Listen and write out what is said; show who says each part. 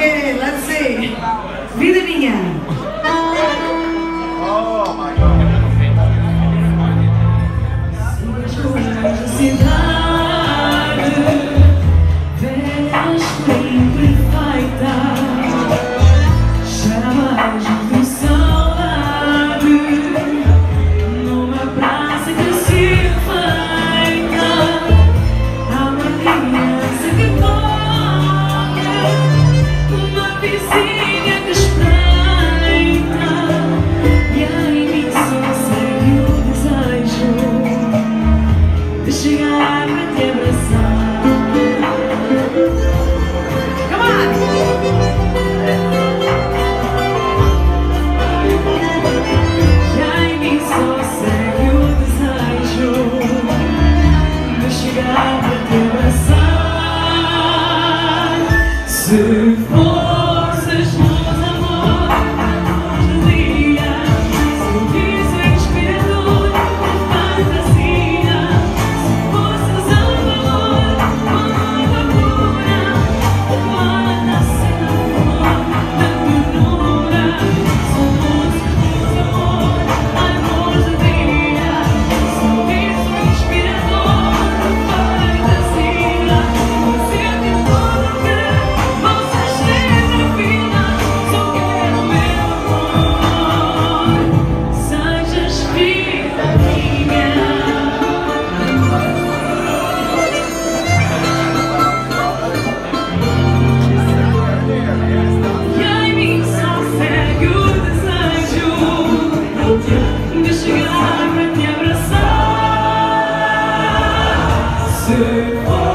Speaker 1: Okay, let's see. Vida minha.
Speaker 2: to fall. Oh,